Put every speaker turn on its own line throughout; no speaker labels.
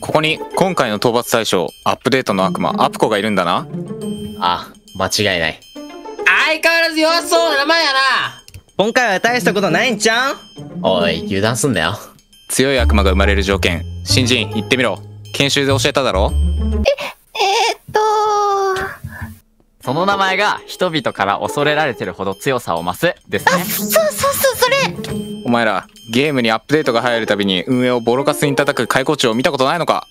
ここに今回の討伐対象アップデートの悪魔アプコがいるんだな。
あ、間違いない。
相変わらず弱そうな名前やな。
今回は大したことないんちゃう？ん
おい、油断すんなよ。
強い悪魔が生まれる条件。新人言ってみろ。研修で教えただろ。
えー、っと。
その名前が人々から恐れられてるほど強さを増すですね。
そうそうそうそれ
お前らゲームにアップデートが入るたびに運営をボロカスに叩く解雇地を見たことないのか？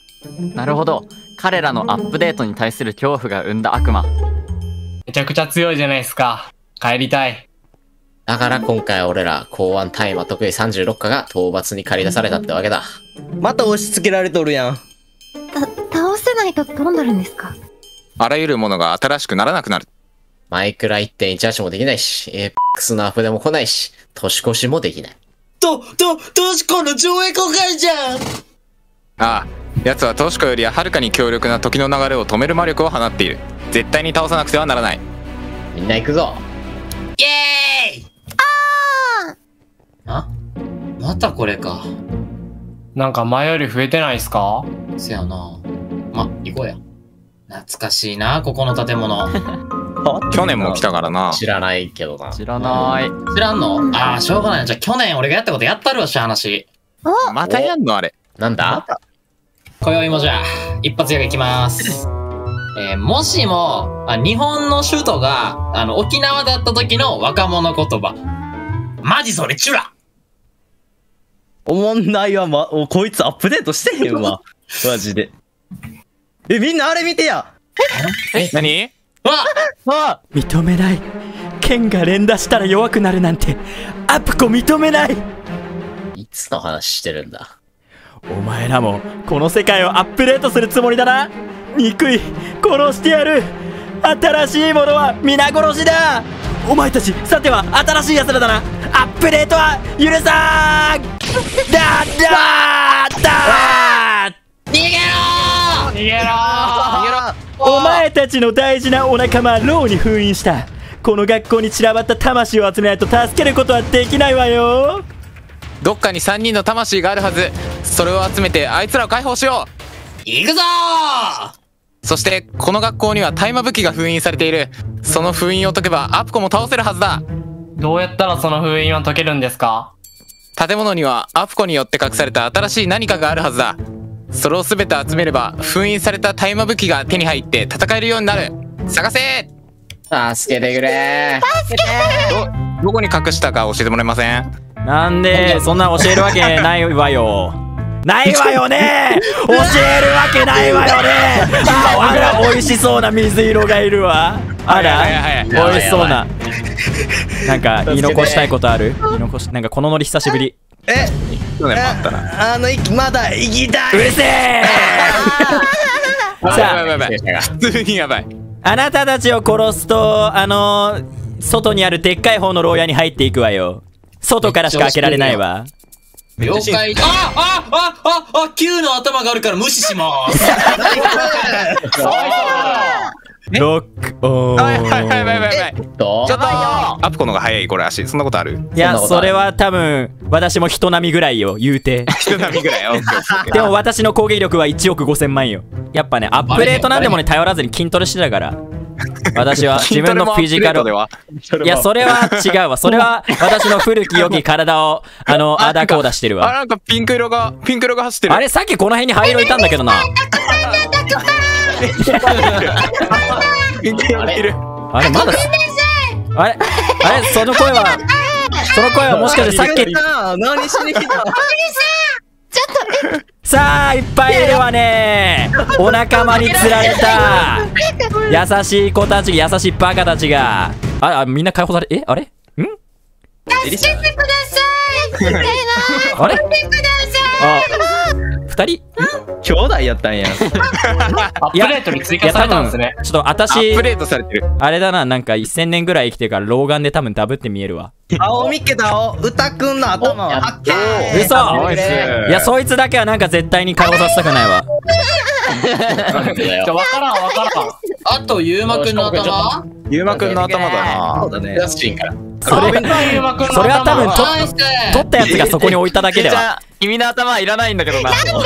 なるほど。彼らのアップデートに対する恐怖が生んだ悪魔。
めちゃくちゃ強いじゃないですか。帰りたい。
だから今回俺ら、公安大麻得意36課が討伐に駆り出されたってわけだ。
また押し付けられとるやん。
た倒せないとどうなるんですか？
あらゆるものが新しくならなくなる
マイクラ1.18もできないし、エーパックスのアフでも来ないし、年越しもできない。
と、と、としこの上映公開じゃん
ああ奴はトシコよりはるかに強力な時の流れを止める魔力を放っている絶対に倒さなくてはならない
みんな行くぞ。
イエーイ
あ？またこれか。
なんか前より増えてないっすか？
せやな。ま、行こうや。懐かしいな、ここの建物。
去年も来たからな
知らないけどな。
知らない。
知らんの？ああ、しょうがないな。じゃあ去年俺がやったことやったるわし、話。
お
またやんのあれ
なんだ？今宵もじゃあ、一発屋がいきます。えーもしも、あ日本の首都が、あの、沖縄だった時の若者言葉。マジそれチュラ
おもんないわ、ま、おこいつアップデートしてへんわ。マジで。え、みんなあれ見てや
何？
わ
あ
認めない。剣が連打したら弱くなるなんて。アプコ認めない。
いつの話してるんだ？
お前らもこの世界をアップデートするつもりだな。憎い。殺してやる。新しいものは皆殺しだ。お前たちさては新しい奴らだな。アップデートは許さーんだだーだー！
逃げろ逃げろ
お前たちの大事なお仲間ローに封印した。この学校に散らばった魂を集めないと助けることはできないわよ。
どっかに3人の魂があるはず。それを集めてあいつらを解放しよ
行くぞ！
うそしてこの学校には大麻武器が封印されている。その封印を解けばアプコも倒せるはずだ。
どうやったらその封印は解けるんですか？
建物にはアプコによって隠された新しい何かがあるはずだそれを全て集めれば封印された大麻武器が手に入って戦えるようになる。探せ！
助けてくれ。
どどこに隠したか教えてもらえません？
なんでそんな教えるわけ ないわよ。ないわよね！教えるわけないわよね！ああら美味しそうな水色がいるわ。あら？
はいはいはい
美味しそうな。なんか言い残したいことある？言い残しなんかこのノリ久しぶり。
え、
去年もあったな
あの、いまだ行きたい。
うるせえ。さあ。
やばいやばいやばい普通にやばい。
あなたたちを殺すとあの外にあるでっかい方の牢屋に入っていくわよ。外からしか開けられないわ。
了解。あああああ !Q の頭があるから無視します
ロックオン
はいはいはいはいはい。はい
ど
ちょっと。アプコのが早いこれ足そんなことある？
いや
そ
れは多分私も人並みぐらいよ言うて。
人並みぐらい。
でも私の攻撃力は1億5000万よ。やっぱねアップデートなんでもね頼らずに筋トレしてたから。私は自分のフィジカル。
い
やそれは違うわ。それは私の古き良き体をあのあだこうだしてるわ。
あなんかピンク色がピンク色が走ってる。
あれさっきこの辺に灰色いたんだけどな あれまだあれあれその声はその声はもしかしてさっき
何しに来た？
さあいっぱいいるわね。お仲間に釣られた。優しい子たち優しいバカたちが。ああみんな解放されえあれ？ん？
助けてください。
あれ？
くだ
あ二人？
兄弟やったんや。
アップデートに追加されたんですね。
ちょっと
アッ
私
プデートされてる。
あれだななんか1000年ぐらい生きてるから老眼で多分ダブって見えるわ。
青みっけた青、歌くんの頭を発見
嘘。いやそいつだけはなんか絶対に解放させたくないわ。
なんでだよ
ちょ、わからんわからん。
あと、ゆうまくんの頭？
ゆうまくんの頭だな
そうだね
ラスチンから
それは多分と取ったやつがそこに置いただけでは
じゃあ君の頭いらないんだけどな
なんでよ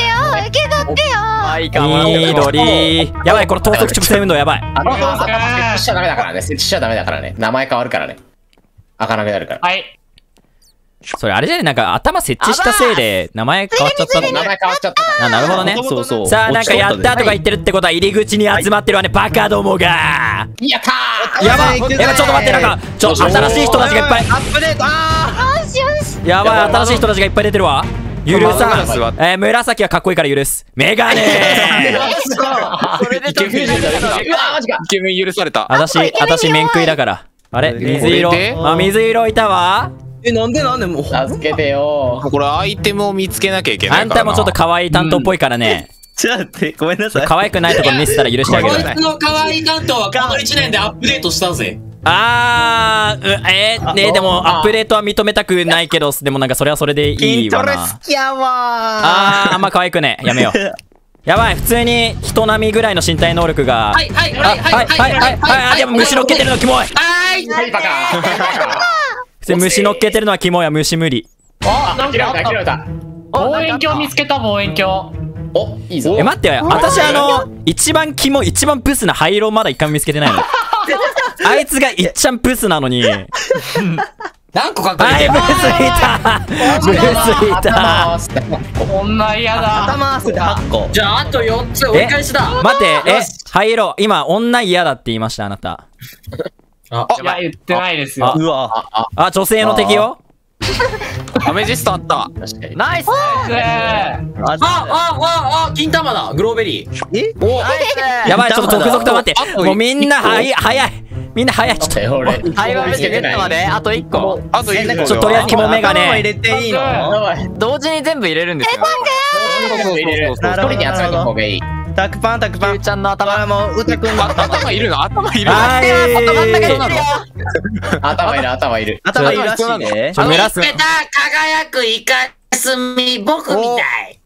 受け取ってよ
まあいいか
緑やばいこれ等速直線運動やばい
あの、頭設置しちゃダメだからね。設置しちゃダメだからね。名前変わるからね。開かなくなるから。
はい。
それあれじゃねなんか頭設置したせいで名前変わっちゃったの？
名前変わっちゃった。
あなるほどね。
そうそう。
さあなんかやったとか言ってるってことは入り口に集まってるわね。バカどもが。
やったー。
やばいやばいちょっと待ってなんかちょ新しい人たちがいっぱい。
アップデート。あ
よしよし
やば。い新しい人たちがいっぱい出てるわ。ゆるさん、えー、紫はかっこいいから許す。メガネ。
それ
イケメンイケメン許された。
私私面食いだから。あれ？水色。あ水色いたわ。
ーえなんでなんでもう
助けてよ
これアイテムを見つけなきゃいけない
あんたもちょっと可愛い担当っぽいからね
ちょっと待ってごめんなさい
可愛くないところ見せたら許してあげる
こいつの可愛い担当はこの1年でアップデートしたぜ。
あー、うえー、ねでもアップデートは認めたくないけど、でもなんかそれはそれでい
筋ト
いわな。
レ好きやわ
あー、あんま可愛くねやめよう。やばい、普通に人並みぐらいの身体能力が。
はい、はい、
あ、はい、はい、はい、はい、あ、でも虫乗っけてるのキモい
はい
はい、バカ
普通に虫乗っけてるのはキモいわ、虫無理。
あ、諦めた、諦めた。
望遠鏡見つけた望遠鏡。
お、いいぞ。
え、待ってよ、私あの、一番キモい、一番ブスな灰色まだ一回も見つけてないの。あいつがいっちゃんブスなのに。はい、
何個隠れ
ブスい
てる
たブスいた
こんな嫌だ。
頭合わせて8個
じゃあ、あと4つ折り返しだ。
待って、え、灰色、今、女嫌だって言いました、あなた。
いや、言ってないですよ。
うわ
あ、女性の敵よ
アメジストあった
確かに。
ナイス
ね
あ
あ、あ、あ、あ、金玉だ。グローベリー。
ナイス
やばい、ちょっと続々と待って。もうみんな早い、早い。みんな早い。ちょっと、
え、俺。
会話見てゲットまであと1個
あと1個
ちょっととりあえず肝メガ
頭入
ネ。
れていいの？
同時に全部入れるんですよ
入れる。一
なるほど
人に集めた方がいい。
タクパンタクパン
ゆうちゃんの頭
あもう歌くんの
あ頭いるの頭いるの
はい。
頭いる、頭いる。
頭いるらしいね
ちょ、村す。
輝くイカスミ、僕みたい。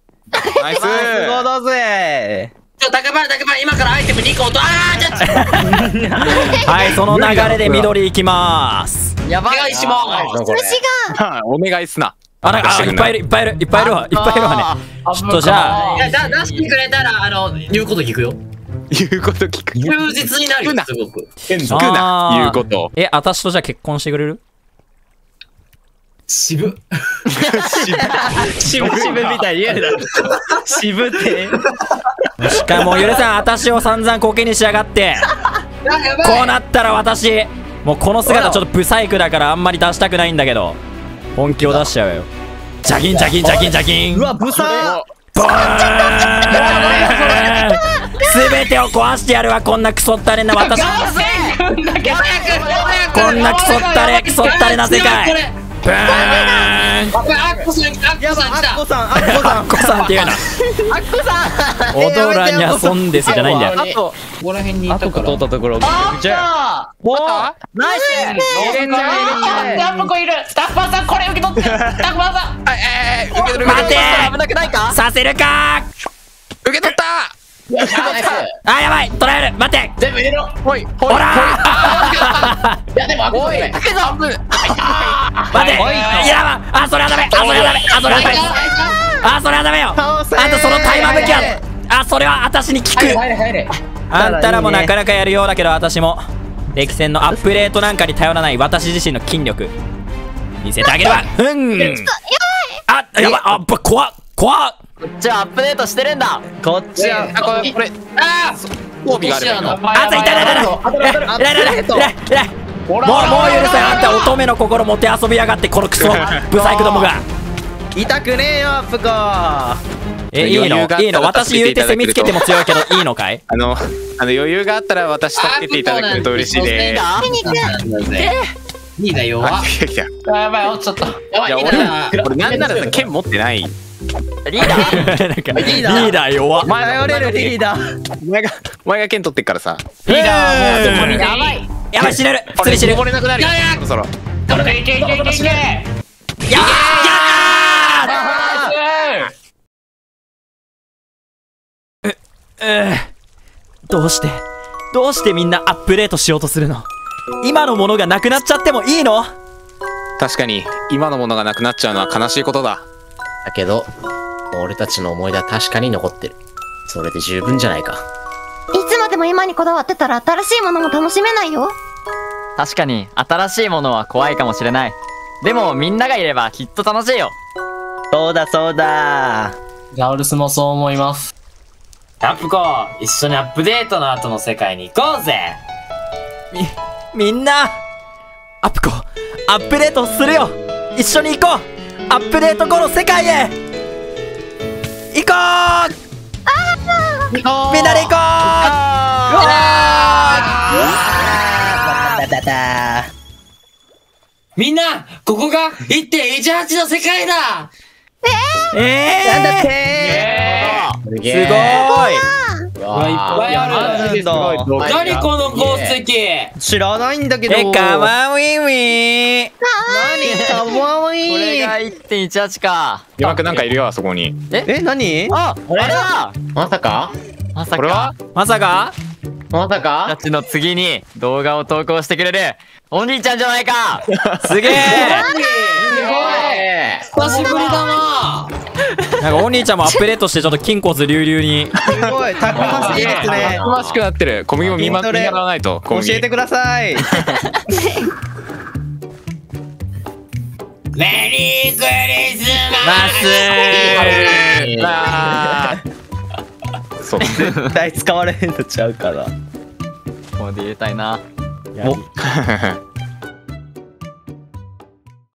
ナイス
すごだぜ
ちょ、高原、高原、今からアイテム2個と、あー、ちょっと、
はい、その流れで緑いきます。
やばい
お願いします。
これ。
虫が
お願いすな
あ、なんか、あいっぱいいる、いっぱいいる、いっぱいいるわ、いっぱいいるわね。ちょっとじゃあ、
い。や、だ、出してくれたら、あの、言うこと聞くよ。
言うこと聞く。
忠実になるよすごく。
聞くな言うこと。
え、あたしとじゃあ結婚してくれる？
渋。
渋々みたいに言うな。渋って。
しかも、ゆるさん、あたしを散々コケにしやがって。こうなったら私、もうこの姿ちょっとブサイクだからあんまり出したくないんだけど、本気を出しちゃうよ。ジャキンジャキンジャキンジャキン
うわブサ
ボーンすべてを壊してやるわ、こんなクソったれな私。こんなクソったれ、クソったれな世界。ブーン
あ、これ、アッコさん、アッコさん。来た
アッコ。さん
っていうな。
アッコさん。
踊らに遊ん。ですじゃないんだよ。
あと
ここら辺にい
あとこ通ったところめちゃくちゃ
お
ナイス入れん。じゃ
スタッフ子いるスタッファーさん。これ受け取ってスタッファーさん。
えー受け取る
待て
危なくないか
させるか
受け取った
あ、やばい。捕らえる待て。
全部入れろ。
ほい。ほ
ほら。
いやでも開けとけ
けぞ
待て。い。やばあ、それはダメ。あ、それはダメ。あ、それはダメ。あ、それはダメよ。あんたそのタイマー武器はあ、それは私に効く。
入れ入れ
あんたらもなかなかやるようだけど私も歴戦のアップデートなんかに頼らない私自身の筋力。見せてあげるわ。うん。あ、やばい。あ、ぶ怖っ。怖っ
こっちはアップデートしてるんだ。
こっちは、えー、
あこれこれ
あ
あ帯がある
あんたいたいたいたいた。いたいたいたもうもう許せあんた乙女の心もて遊びやがってこのクソ ブサイクどもが。
痛くねえよアップコ
えいいのいいの私言うて攻めつけても強いけどいいのかい？
あのあの余裕があったら私助けていただけると嬉しいで
す。いいだよ。
やばい、ちょっと。
やばい、
俺、俺なんなら剣持ってない。
リーダー。
なんかリーダー。弱。っ
頼れるリーダー。
お前がお前が剣取ってっからさ。
リーダー。
やばい。
やばい死ねる。普通に死ぬ
溺れなくなるよそろそろ。
いけいけいけいけ。いけ
やー。うー。どうして？どうしてみんなアップデートしようとするの？今のものがなくなっちゃってもいいの？
確かに今のものがなくなっちゃうのは悲しいことだ。
だけど、俺たちの思い出は確かに残ってる。それで十分じゃないか。
いつまでも今にこだわってたら新しいものも楽しめないよ。
確かに新しいものは怖いかもしれないでもみんながいればきっと楽しいよ
そうだそうだ
ガウルスもそう思います。
タプコ、一緒にアップデートの後の世界に行こうぜ
みんなアップコアップデートするよ一緒に行こうアップデート後の世界へ行こう！みんなで行こう！
みんな、ここが1.18の世界だ！
え
なんだっ
ー、
て
す
すごい！
いう
わいっぱいある何この鉱石。
知らないんだけど。
えかわいい。ウィー
何かわいい。
これが1.18か。
うまくなんかいるよあそこに。
え？何？
ああれ？だ
まさか？
まさ
これは？
か
まさか？
まさ
た
か
ちの次に動画を投稿してくれるお兄ちゃんじゃないか。
すげえ
久しぶりだな。
なんかお兄ちゃんもアップデートしてちょっと筋骨隆々に。
すごいたくましいですね。
たくましくなってる。小麦も見,、ま、見習わないと小
教
麦
えてください。
メリークリス
マス。
そう
絶対使われへんのちゃうから。
ここで入れたいな。
お